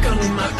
Macarena